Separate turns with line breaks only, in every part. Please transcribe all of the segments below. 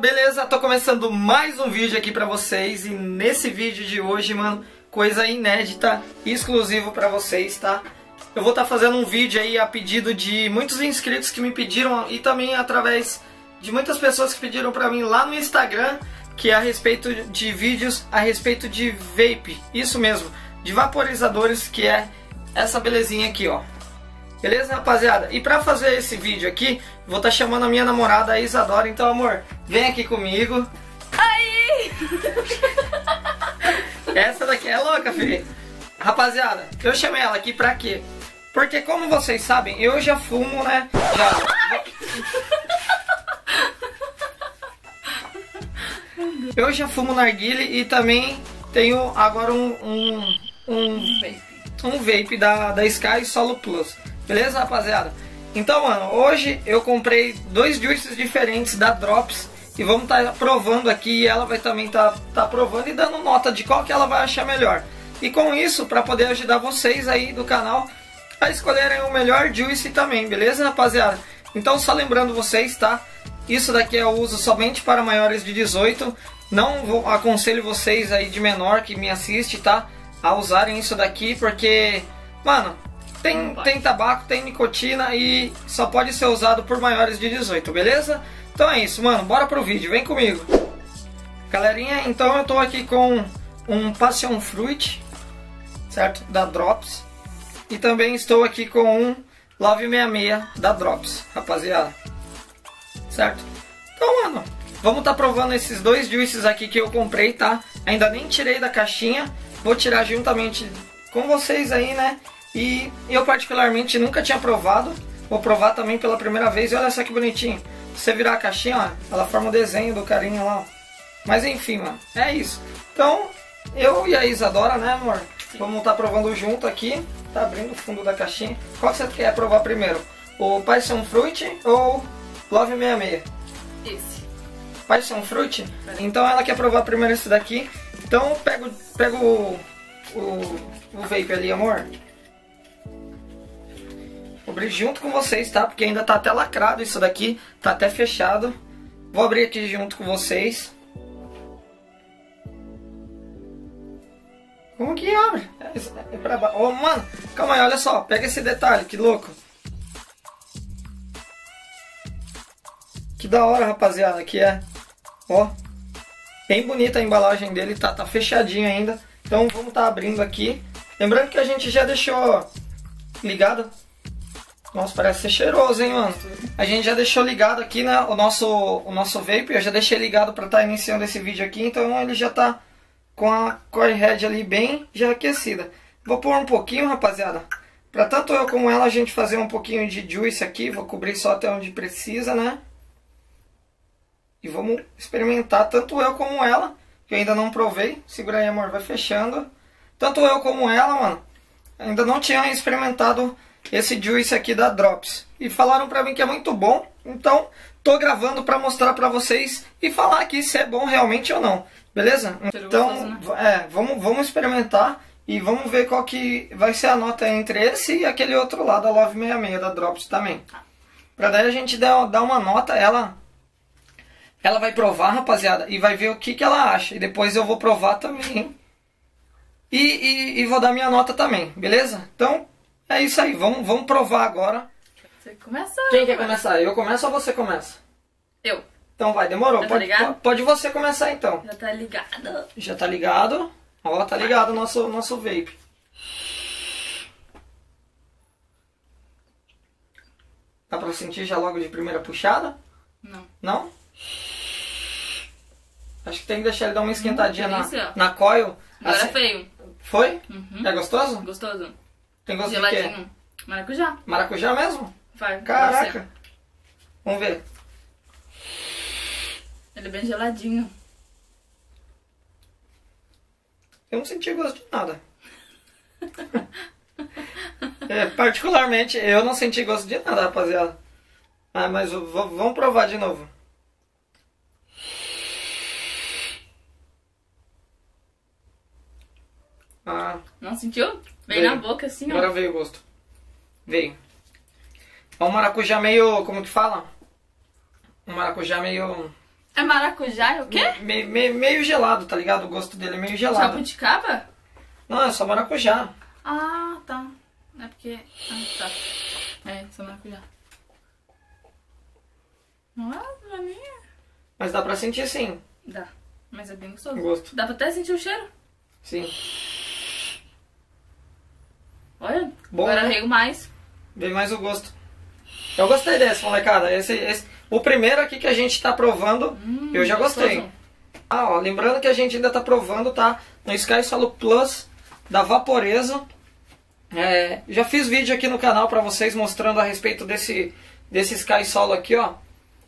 beleza? Tô começando mais um vídeo aqui pra vocês e nesse vídeo de hoje, mano, coisa inédita, exclusivo pra vocês, tá? Eu vou estar tá fazendo um vídeo aí a pedido de muitos inscritos que me pediram e também através de muitas pessoas que pediram pra mim lá no Instagram, que é a respeito de vídeos a respeito de vape, isso mesmo, de vaporizadores, que é essa belezinha aqui, ó. Beleza, rapaziada? E pra fazer esse vídeo aqui, vou estar tá chamando a minha namorada, a Isadora. Então, amor, vem aqui comigo.
Aí!
Essa daqui é louca, filho. Rapaziada, eu chamei ela aqui pra quê? Porque, como vocês sabem, eu já fumo, né? Já... Eu já fumo narguile e também tenho agora um... um, um vape. Um vape da, da Sky Solo Plus. Beleza, rapaziada? Então, mano, hoje eu comprei dois juices diferentes da Drops e vamos estar tá provando aqui e ela vai também estar tá, tá provando e dando nota de qual que ela vai achar melhor. E com isso, para poder ajudar vocês aí do canal a escolherem o melhor juice também, beleza, rapaziada? Então, só lembrando vocês, tá? Isso daqui eu uso somente para maiores de 18. Não vou, aconselho vocês aí de menor que me assiste, tá? A usarem isso daqui, porque, mano, tem, tem tabaco, tem nicotina e só pode ser usado por maiores de 18, beleza? Então é isso, mano. Bora pro vídeo, vem comigo. Galerinha, então eu tô aqui com um Passion Fruit, certo? Da Drops. E também estou aqui com um Love 66 da Drops, rapaziada. Certo? Então, mano, vamos tá provando esses dois juices aqui que eu comprei, tá? Ainda nem tirei da caixinha. Vou tirar juntamente com vocês aí, né? E eu particularmente nunca tinha provado. Vou provar também pela primeira vez. E olha só que bonitinho. você virar a caixinha, ó, ela forma o desenho do carinha lá. Mas enfim, mano, é isso. Então, eu e a Isadora, né, amor? Sim. Vamos estar tá provando junto aqui. Tá abrindo o fundo da caixinha. Qual que você quer provar primeiro? O Passion Fruit ou Love 66?
Esse.
Passion Fruit? Então ela quer provar primeiro esse daqui. Então pego, pego o, o, o vape ali, amor. Vou abrir junto com vocês, tá? Porque ainda tá até lacrado isso daqui. Tá até fechado. Vou abrir aqui junto com vocês. Como que abre? É, é pra baixo. Oh, mano, calma aí, olha só. Pega esse detalhe, que louco. Que da hora, rapaziada, que é. Ó. Bem bonita a embalagem dele, tá, tá fechadinho ainda. Então vamos tá abrindo aqui. Lembrando que a gente já deixou ligado nossa, parece ser cheiroso, hein, mano? A gente já deixou ligado aqui, né, o nosso, o nosso vape. Eu já deixei ligado para estar tá iniciando esse vídeo aqui, então ele já tá com a core head ali bem já aquecida. Vou pôr um pouquinho, rapaziada. Para tanto eu como ela a gente fazer um pouquinho de juice aqui. Vou cobrir só até onde precisa, né? E vamos experimentar, tanto eu como ela, que eu ainda não provei. Segura aí, amor, vai fechando. Tanto eu como ela, mano, ainda não tinha experimentado esse juice aqui da Drops. E falaram pra mim que é muito bom, então tô gravando pra mostrar pra vocês e falar aqui se é bom realmente ou não. Beleza? Então, né? é, vamos, vamos experimentar e vamos ver qual que vai ser a nota entre esse e aquele outro lá da Love 66 da Drops também. Pra daí a gente dar, dar uma nota, ela ela vai provar, rapaziada, e vai ver o que, que ela acha. E depois eu vou provar também. E, e, e vou dar minha nota também, beleza? Então, é isso aí, vamos, vamos provar agora.
Você começa?
Quem quer começar? Eu começo ou você começa?
Eu.
Então vai, demorou.
Já
tá pode,
ligado?
pode você começar então.
Já tá ligado.
Já tá ligado? Ó, tá ligado o nosso, nosso vape. Dá pra sentir já logo de primeira puxada?
Não.
Não? Acho que tem que deixar ele dar uma esquentadinha
Hum,
na, na coil.
Agora
Assim-
é feio.
Foi?
Uhum.
É gostoso?
Gostoso.
Tem gosto de quê?
Geladinho. Maracujá.
Maracujá mesmo?
Vai.
Caraca. Vamos ver.
Ele é bem geladinho.
Eu não senti gosto de nada. É, particularmente, eu não senti gosto de nada, rapaziada. Ah, mas vamos provar de novo. Ah,
Não sentiu? Veio
Veio.
na boca assim, ó.
agora veio o gosto. Veio. É um maracujá meio. Como que fala? Um maracujá meio.
É É maracujá, é o quê?
Me- me- meio gelado, tá ligado? O gosto dele é meio gelado.
Jabuticaba?
Não, é só maracujá.
Ah, tá. É porque. Ah, tá. É, só maracujá. Nossa, pra mim é-
Mas dá pra sentir sim,
Dá. Mas é bem gostoso.
gosto.
Dá pra até sentir o cheiro.
Sim.
Olha.
Bom,
Agora
né?
mais.
Bem mais o gosto. Eu gostei desse, molecada. Esse, esse, o primeiro aqui que a gente tá provando,
Hum,
eu já gostei.
gostoso.
Ah, ó, lembrando que a gente ainda tá provando, tá? No Sky Solo Plus da Vaporezo. É, já fiz vídeo aqui no canal pra vocês mostrando a respeito desse, desse Sky Solo aqui, ó.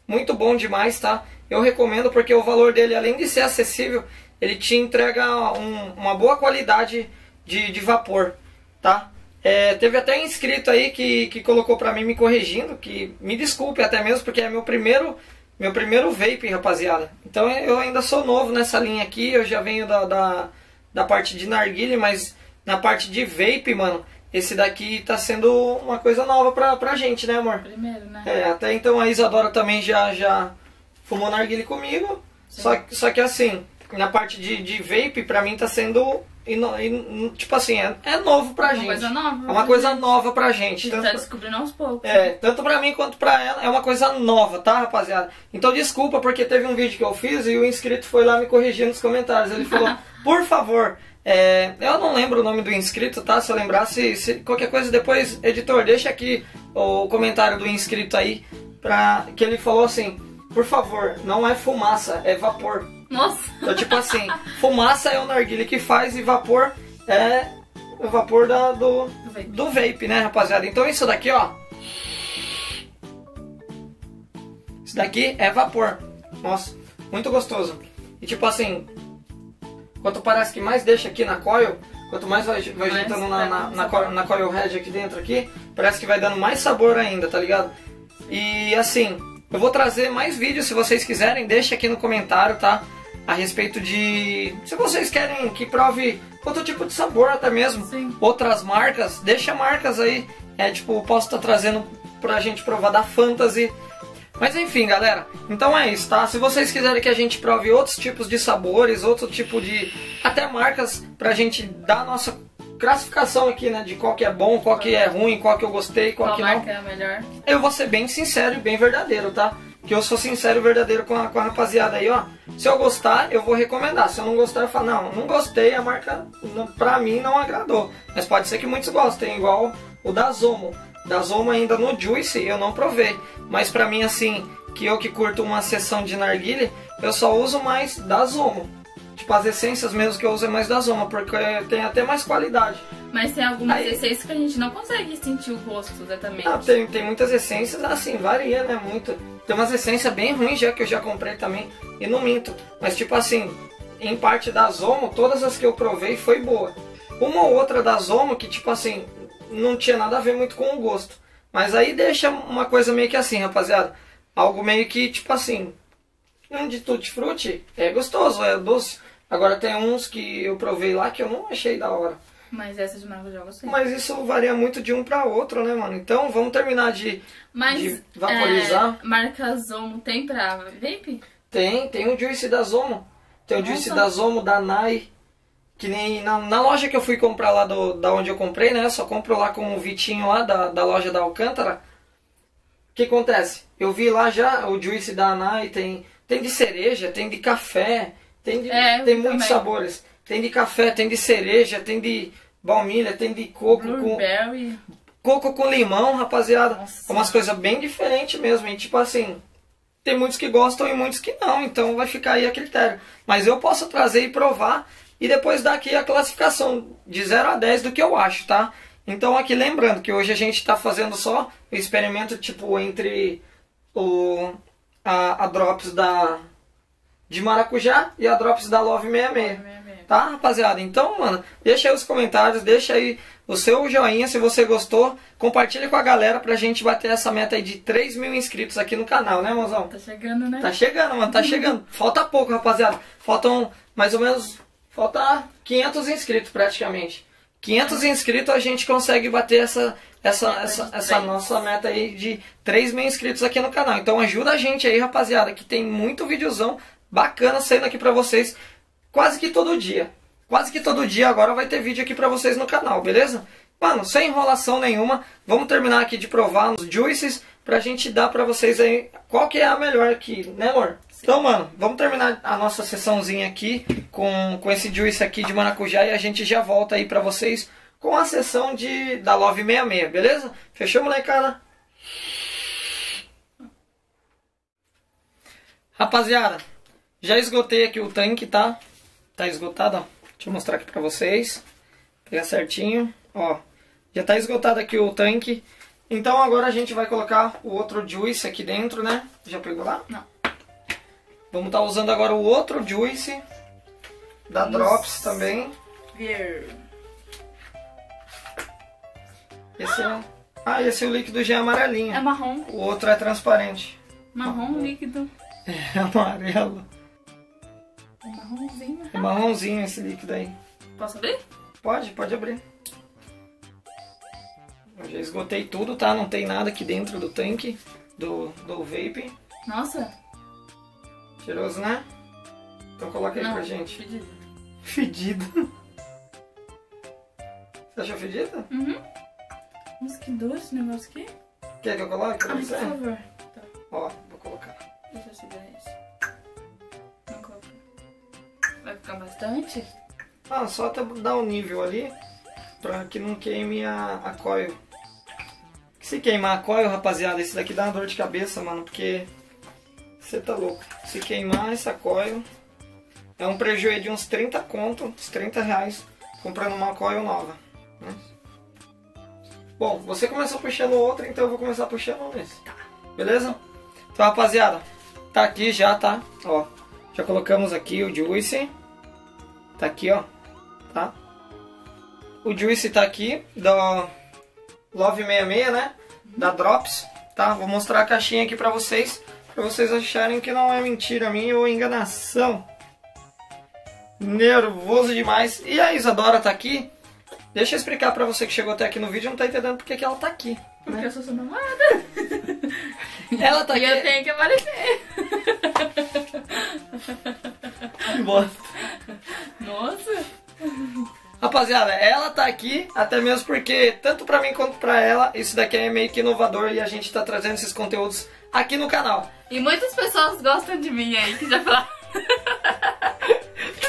Muito bom demais, tá? Eu recomendo porque o valor dele, além de ser acessível, ele te entrega um- uma boa qualidade de, de vapor, tá? É, teve até inscrito aí que, que colocou pra mim me corrigindo, que me desculpe até mesmo, porque é meu primeiro meu primeiro vape, rapaziada. Então eu ainda sou novo nessa linha aqui, eu já venho da, da, da parte de narguile, mas na parte de vape, mano, esse daqui tá sendo uma coisa nova pra, pra gente, né, amor?
Primeiro, né?
É, até então a Isadora também já, já fumou narguile comigo. Só, só que assim, na parte de, de vape, pra mim tá sendo. ino- in- tipo assim, é, é novo pra
Uma
gente.
coisa nova,
É uma coisa
gente?
nova pra
A
gente.
gente
Tanto
tá descobrindo aos poucos.
é, tanto pra mim quanto pra ela é uma coisa nova, tá, rapaziada? Então desculpa porque teve um vídeo que eu fiz e o inscrito foi lá me corrigir nos comentários. Ele falou, por favor, é, eu não lembro o nome do inscrito, tá? Se eu lembrar, se, se qualquer coisa depois, editor, deixa aqui o comentário do inscrito aí, pra, que ele falou assim, por favor, não é fumaça, é vapor.
Nossa!
Então, tipo assim, fumaça é o narguile que faz e vapor é o vapor da, do,
Do vape.
do vape, né, rapaziada? Então isso daqui, ó. Isso daqui é vapor. Nossa, muito gostoso. E tipo assim, quanto parece que mais deixa aqui na coil, quanto mais vai, vai
Mais
juntando na, na, na, coil, na coil head aqui dentro aqui, parece que vai dando mais sabor ainda, tá ligado? E assim, eu vou trazer mais vídeos se vocês quiserem, deixa aqui no comentário, tá? A respeito de. Se vocês querem que prove outro tipo de sabor até mesmo.
Sim.
Outras marcas, deixa marcas aí. É tipo, posso estar trazendo pra gente provar da Fantasy. Mas enfim, galera. Então é isso, tá? Se vocês quiserem que a gente prove outros tipos de sabores, outro tipo de. até marcas pra gente dar a nossa classificação aqui, né? De qual que é bom, qual que é ruim, qual que eu gostei, qual,
Qual
que não.
é melhor?
Eu vou ser bem sincero e bem verdadeiro, tá? Que eu sou sincero e verdadeiro com a, com a rapaziada aí, ó. Se eu gostar, eu vou recomendar. Se eu não gostar, eu falo, não, não gostei, a marca não- pra mim não agradou. Mas pode ser que muitos gostem, igual o da Zomo. Da Zomo ainda no Juice eu não provei. Mas pra mim, assim, que eu que curto uma sessão de narguile, eu só uso mais da Zomo. Tipo, as essências mesmo que eu uso é mais da Zoma, porque tem até mais qualidade.
Mas tem algumas
Aí-
essências que a gente não consegue sentir o gosto exatamente.
Ah, tem, tem muitas essências, assim, varia, né? Muito. Tem umas essências bem ruins já que eu já comprei também e não minto. Mas tipo assim, em parte da Zomo, todas as que eu provei foi boa. Uma ou outra da Zomo que tipo assim, não tinha nada a ver muito com o gosto. Mas aí deixa uma coisa meio que assim, rapaziada. Algo meio que tipo assim, um de tutti frutti é gostoso, é doce. Agora tem uns que eu provei lá que eu não achei da hora.
Mas essa de maracujá eu gostei.
Mas isso varia muito de um para outro, né, mano? Então vamos terminar de
Mas
de vaporizar.
é, marca Zomo tem pra vape?
Tem, tem o Juice da Zomo. Tem o Juice
Nossa.
da Zomo, da Nai. Que nem na, na loja que eu fui comprar lá do, da onde eu comprei, né? Eu só compro lá com o Vitinho lá da, da loja da Alcântara. O que acontece? Eu vi lá já o Juice da Nai, tem, tem de cereja, tem de café, tem, de,
É,
tem muitos
também.
sabores. Tem de café, tem de cereja, tem de baunilha, tem de coco com,
Blueberry.
coco com limão, rapaziada.
Nossa.
É umas coisas bem diferentes mesmo. E tipo assim, tem muitos que gostam e muitos que não. Então vai ficar aí a critério. Mas eu posso trazer e provar e depois dar aqui a classificação de 0 a 10 do que eu acho, tá? Então aqui lembrando que hoje a gente está fazendo só o experimento tipo entre o a, a drops da de maracujá e a drops da Love 66. Tá, rapaziada? Então, mano, deixa aí os comentários, deixa aí o seu joinha se você gostou. Compartilha com a galera pra gente bater essa meta aí de 3 mil inscritos aqui no canal, né, mozão?
Tá chegando, né?
Tá chegando, mano, tá chegando. Falta pouco, rapaziada. Faltam mais ou menos. Falta 500 inscritos praticamente. 500 inscritos a gente consegue bater essa, essa, essa, essa nossa meta aí de 3 mil inscritos aqui no canal. Então ajuda a gente aí, rapaziada, que tem muito videozão bacana saindo aqui pra vocês quase que todo dia. Quase que todo dia agora vai ter vídeo aqui pra vocês no canal, beleza? Mano, sem enrolação nenhuma, vamos terminar aqui de provar os juices pra gente dar pra vocês aí qual que é a melhor aqui, né amor? Então, mano, vamos terminar a nossa sessãozinha aqui com, com esse juice aqui de maracujá e a gente já volta aí pra vocês com a sessão de, da Love 66, beleza? Fechou, molecada? Rapaziada, já esgotei aqui o tanque, tá? Tá esgotado, ó. Deixa eu mostrar aqui pra vocês. Pegar certinho, ó. Já tá esgotado aqui o tanque. Então agora a gente vai colocar o outro juice aqui dentro, né? Já pegou lá?
Não.
Vamos estar tá usando agora o outro juice da Vamos Drops também.
Ver.
Esse é... Ah, esse é o líquido já é amarelinho.
É marrom.
O outro é transparente.
Marrom, marrom. líquido.
É amarelo.
É marronzinho.
É marronzinho esse líquido aí.
Posso abrir?
Pode, pode abrir. Eu já esgotei tudo, tá? Não tem nada aqui dentro do tanque do, do vape.
Nossa.
Cheiroso, né? Então coloca aí
Não,
pra gente.
Fedido.
Fedido. Você achou fedido?
Uhum. Nossa, que doce esse negócio aqui.
Quer que eu coloque você?
por favor.
Ó, vou colocar.
Deixa eu segurar isso. Vai ficar bastante?
Ah, só até dar um nível ali pra que não queime a, a coil. Se queimar a coil, rapaziada, esse daqui dá uma dor de cabeça, mano, porque você tá louco. Se queimar essa coil, é um prejuízo de uns 30 conto, uns 30 reais, comprando uma coil nova. Né? Bom, você começou puxando outra, então eu vou começar puxando nesse. Beleza? Então, rapaziada, tá aqui já, tá? Ó, já colocamos aqui o juice. Tá aqui, ó. Tá? O juice tá aqui, da Love 66, né? Da Drops, tá? Vou mostrar a caixinha aqui pra vocês, pra vocês acharem que não é mentira minha ou enganação. Nervoso demais. E a Isadora tá aqui. Deixa eu explicar pra você que chegou até aqui no vídeo e não tá entendendo porque que ela tá aqui.
Porque
Né?
eu sou sua namorada.
Ela tá
e
aqui.
eu tenho que aparecer.
Que bosta.
Nossa.
Rapaziada, ela tá aqui, até mesmo porque, tanto pra mim quanto pra ela, isso daqui é meio que inovador e a gente tá trazendo esses conteúdos aqui no canal.
E muitas pessoas gostam de mim aí, que já falaram.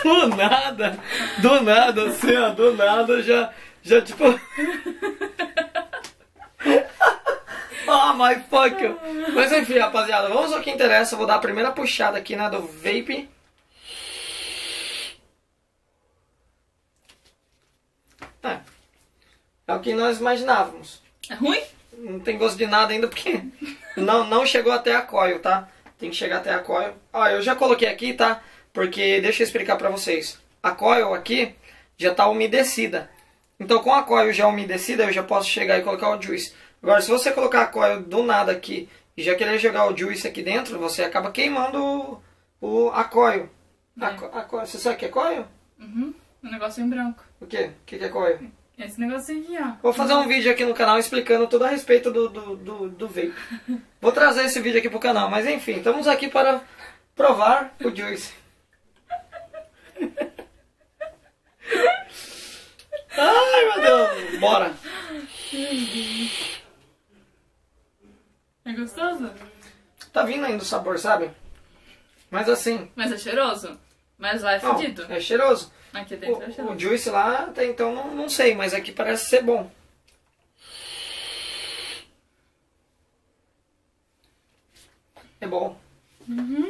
Do nada, do nada, assim, ó, do nada, já, já tipo... oh my fuck. Mas enfim, rapaziada, vamos ao que interessa. Vou dar a primeira puxada aqui, né, do vape. É, é o que nós imaginávamos.
É ruim?
Não tem gosto de nada ainda porque não, não chegou até a coil, tá? Tem que chegar até a coil. Ó, eu já coloquei aqui, tá? Porque deixa eu explicar pra vocês. A coil aqui já tá umedecida. Então com a coil já umedecida, eu já posso chegar e colocar o juice. Agora, se você colocar a coil do nada aqui e já querer jogar o juice aqui dentro, você acaba queimando o, o- a coil.
É.
a. Você sabe o que é coil?
Uhum. Um negocinho branco.
O quê? O que que é coil?
Esse negocinho aqui, ó.
Vou fazer um vídeo aqui no canal explicando tudo a respeito do, do, do, do vape. Vou trazer esse vídeo aqui pro canal, mas enfim, estamos aqui para provar o Juice. Ai meu Deus, bora!
É gostoso?
Tá vindo ainda o sabor, sabe? Mas assim,
Mas é cheiroso. Mas lá é fedido.
é cheiroso.
Aqui dentro é
O,
cheiroso.
o Juice lá, até então não, não sei, mas aqui parece ser bom. É bom.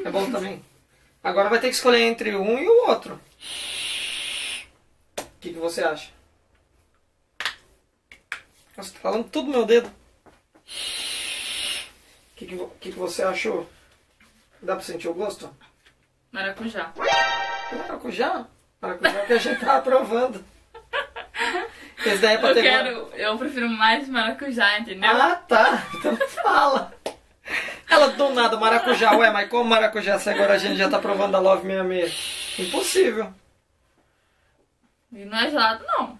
É bom também. Agora vai ter que escolher entre um e o outro. O que, que você acha? Nossa, tá falando tudo no meu dedo. O que, que, que, você achou? Dá pra sentir o gosto?
Maracujá.
Maracujá? Maracujá que a gente tá aprovando. Esse daí é pra
Eu
ter
quero. Eu prefiro mais maracujá, entendeu?
Ah, tá. Então fala. Ela do nada, maracujá. Ué, mas como maracujá se agora a gente já tá provando a Love 66? Impossível.
E não é gelado, não.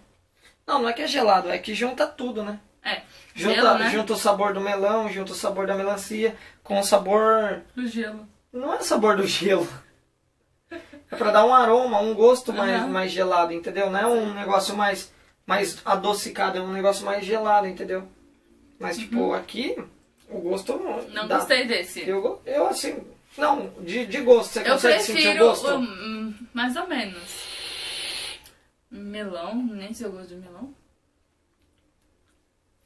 Não, não é que é gelado, é que junta tudo, né? Junta,
Gelo, né?
junta o sabor do melão, junta o sabor da melancia com o sabor.
Do gelo.
Não é o sabor do gelo. É pra dar um aroma, um gosto mais,
Aham.
mais gelado, entendeu? Não é um negócio mais, mais adocicado, é um negócio mais gelado, entendeu? Mas, tipo, aqui, o gosto
Uhum. Não
dá.
gostei desse.
Eu, eu assim, não, de, de gosto, você
Eu
consegue sentir o gosto?
o, hum, mais ou menos. Melão, nem sei o gosto de melão.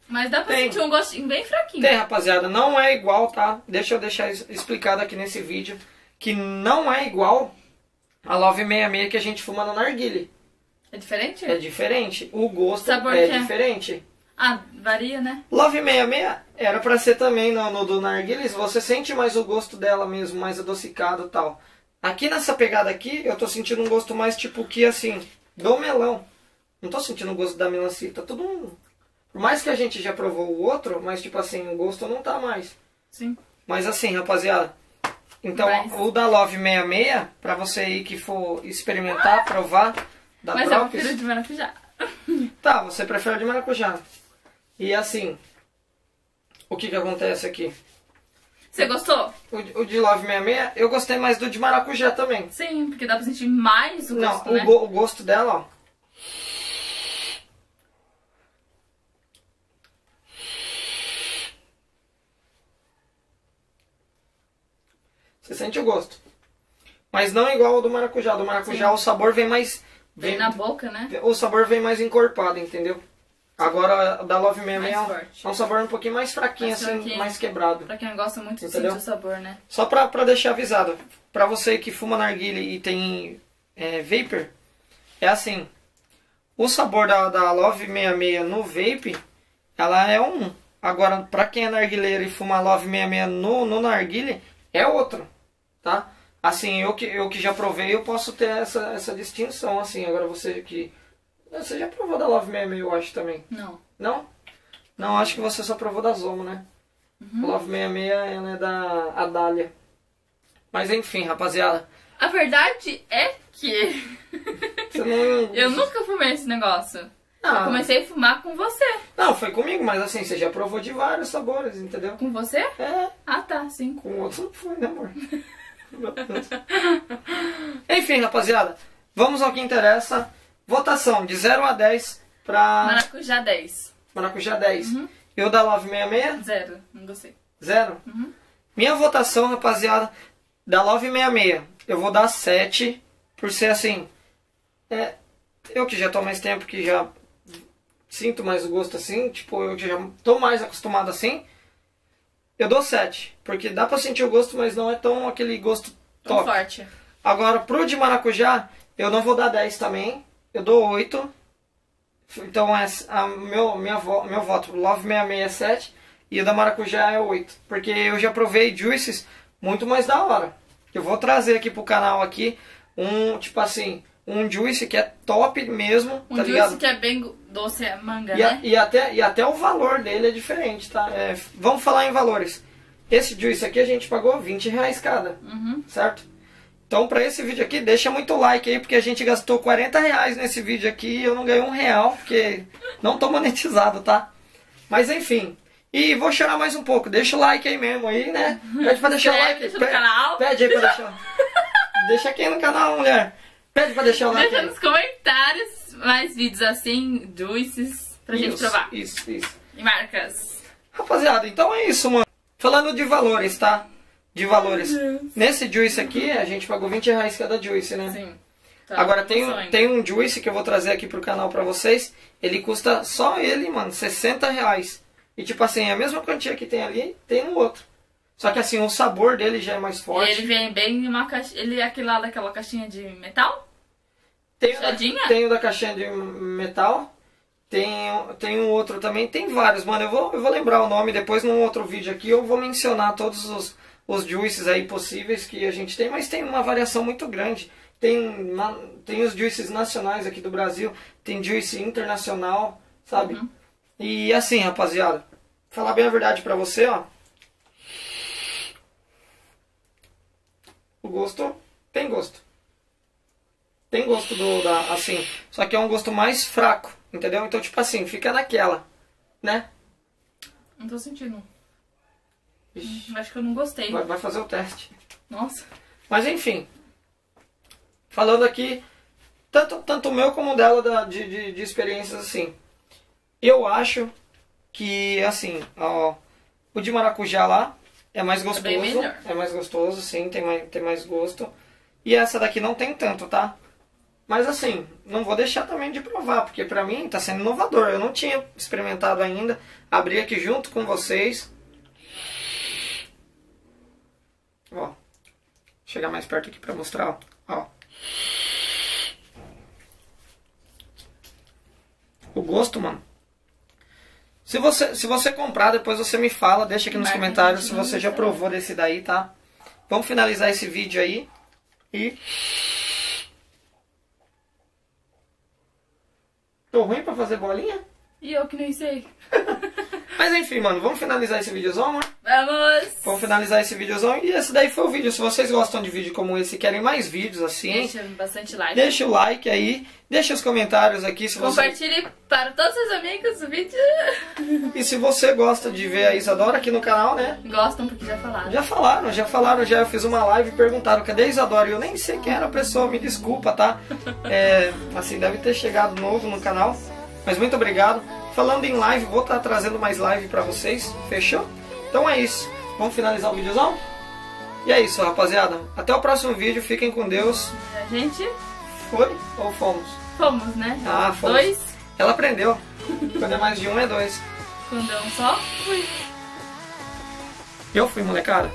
Mas dá pra
Tem.
sentir um gostinho bem fraquinho.
Tem, rapaziada, não é igual, tá? Deixa eu deixar explicado aqui nesse vídeo que não é igual a Love 66 que a gente fuma no narguile.
É diferente?
É diferente. O gosto
Sabor
é
é?
diferente.
Ah, varia, né?
Love 66 era pra ser também no, no do narguile, você sente mais o gosto dela mesmo, mais adocicado e tal. Aqui nessa pegada aqui, eu tô sentindo um gosto mais tipo que assim, do melão. Não tô sentindo o gosto da melancia, tá tudo um... Por mais que a gente já provou o outro, mas tipo assim, o gosto não tá mais.
Sim.
Mas assim, rapaziada. Então,
Mas-
o da Love 66, pra você aí que for experimentar, provar, da
Mas eu
Drops.
prefiro de maracujá.
Tá, você prefere o de maracujá. E assim, o que que acontece aqui?
Você gostou?
O, de- o de Love 66, eu gostei mais do de maracujá também.
Sim, porque dá pra sentir mais o
Não,
gosto,
o,
né?
go- o gosto dela, ó. Você sente o gosto. Mas não igual ao do maracujá. Do maracujá
Sim.
o sabor vem mais.
Vem na boca, né?
O sabor vem mais encorpado, entendeu? Agora, da Love 66
Mais
é um, é um sabor um pouquinho mais fraquinho,
Mais
assim,
fraquinho.
mais quebrado.
Pra quem gosta muito de
Entendeu?
o sabor, né?
Só pra, pra deixar avisado, pra você que fuma narguilha e tem é, vapor, é assim, o sabor da, da Love 66 no vape, ela é um. Agora, pra quem é narguileiro e fuma Love 66 no, no narguilha, é outro, tá? Assim, eu que, eu que já provei, eu posso ter essa, essa distinção, assim. Agora você que... Você já provou da Love 66, eu acho, também.
Não.
Não? Não, acho que você só provou da Zomo, né?
Uhum.
A Love 66 ela é da Adália. Mas enfim, rapaziada.
A verdade é que
não.
eu nunca fumei esse negócio.
Ah,
Eu comecei a fumar com você.
Não, foi comigo, mas assim, você já provou de vários sabores, entendeu?
Com você?
É,
Ah, tá, sim.
com outros não foi, né, amor? Enfim, rapaziada. Vamos ao que interessa. Votação de 0 a 10 pra
Maracujá 10.
Maracujá 10.
Uhum.
E o da Love 66?
Zero. Não gostei.
Zero.
Uhum.
Minha votação, rapaziada, da Love 66, eu vou dar 7, por ser assim. É, eu que já tô mais tempo, que já sinto mais gosto assim, tipo, eu que já tô mais acostumado assim, eu dou 7. Porque dá pra sentir o gosto, mas não é tão aquele gosto
Tão
top.
forte.
Agora, pro de maracujá, eu não vou dar 10 também, eu dou 8. Então, é, a meu, minha, meu voto, Love 66 é 7 e o da maracujá é 8. Porque eu já provei juices muito mais da hora. Eu vou trazer aqui pro canal aqui um, tipo assim, um juice que é top mesmo,
Um
tá
juice
ligado?
que é bem doce é manga,
E, a-
né?
e até, e até o valor dele é diferente, tá? É, vamos falar em valores. Esse juice aqui a gente pagou 20 reais cada
Uhum.
certo? Então, pra esse vídeo aqui, deixa muito like aí, porque a gente gastou 40 reais nesse vídeo aqui e eu não ganhei um real, porque não tô monetizado, tá? Mas enfim. E vou chorar mais um pouco. Deixa o like aí mesmo aí, né? Pede pra deixar o like.
deixa no
Pe-
canal.
Pede aí pra deixar. deixa aqui no canal, mulher. Pede pra deixar o like
Deixa
aí.
nos comentários mais vídeos assim, juices, pra gente
Isso,
provar.
Isso, isso.
E marcas.
Rapaziada, então é isso, mano. Falando de valores, tá? De valores. Nesse juice aqui, a gente pagou 20 reais cada juice, né?
Sim. Tá,
Agora tem,
ainda.
tem um juice que eu vou trazer aqui pro canal pra vocês. Ele custa só ele, mano, 60 reais. E tipo assim, a mesma quantia que tem ali, tem no outro. Só que assim, o sabor dele já é mais
E
forte.
ele vem bem em uma caixa. Ele é aquele lá daquela caixinha de metal?
Tem, o da,
fechadinha?
tem o da caixinha de metal. Tem, tem um outro também. Tem vários, mano. Eu vou, eu vou lembrar o nome depois num outro vídeo aqui. Eu vou mencionar todos os, os juices aí possíveis que a gente tem. Mas tem uma variação muito grande. Tem, tem os juices nacionais aqui do Brasil. Tem juice internacional, sabe?
Uhum.
E assim, rapaziada. Falar bem a verdade pra você, ó. O gosto tem gosto. Tem gosto do da assim, só que é um gosto mais fraco, Entendeu? Então, tipo assim, fica naquela, né?
Não tô sentindo.
Ixi,
Acho que eu não gostei.
vai, vai fazer o teste.
Nossa.
Mas enfim, falando aqui, tanto, tanto o meu como o dela da- de, de, de experiências assim, eu acho que, assim, ó, o de maracujá lá é mais gostoso.
bem melhor.
É mais gostoso, sim, tem mais, tem mais gosto. E essa daqui não tem tanto, tá? Mas assim, não vou deixar também de provar, porque pra mim tá sendo inovador. Eu não tinha experimentado ainda. Abri aqui junto com vocês. Ó. Chegar mais perto aqui pra mostrar, ó. O gosto, mano. Se você, se você comprar, depois você me fala, deixa aqui nos comentários se você já
Instagram.
provou desse daí, tá? Vamos finalizar esse vídeo aí. E. Tô ruim pra fazer bolinha?
E eu que nem sei.
Mas enfim, mano, vamos finalizar esse videozão, né?
Vamos!
Vamos finalizar esse videozão. E esse daí foi o vídeo. Se vocês gostam de vídeo como esse e querem mais vídeos assim,
Deixa bastante like.
deixa o like aí. Deixa os comentários aqui se você.
Compartilhe para todos os amigos o vídeo.
E se você gosta de ver a Isadora aqui no canal, né?
Gostam porque já falaram.
Já falaram, já falaram, já fiz uma live e perguntaram cadê a Isadora? E eu nem sei quem era a pessoa, me desculpa, tá? É, assim, deve ter chegado novo no canal. Mas muito obrigado. Falando em live, vou estar trazendo mais live pra vocês, fechou? Então é isso. Vamos finalizar o videozão? E é isso, rapaziada. Até o próximo vídeo, fiquem com Deus.
A gente
Foi ou fomos?
fomos, né?
Ah, fomos.
Dois.
Ela aprendeu. Quando é mais de um, é dois.
Quando é um só, fui.
Eu fui, molecada.